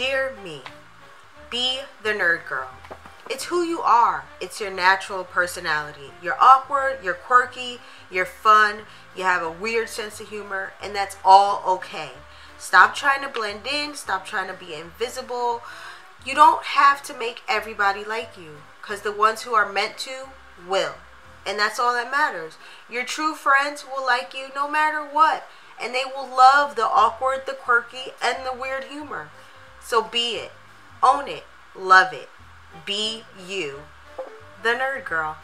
Dear me, be the nerd girl. It's who you are. It's your natural personality. You're awkward, you're quirky, you're fun, you have a weird sense of humor, and that's all okay. Stop trying to blend in, stop trying to be invisible. You don't have to make everybody like you because the ones who are meant to will. And that's all that matters. Your true friends will like you no matter what. And they will love the awkward, the quirky, and the weird humor. So be it. Own it. Love it. Be you. The Nerd Girl.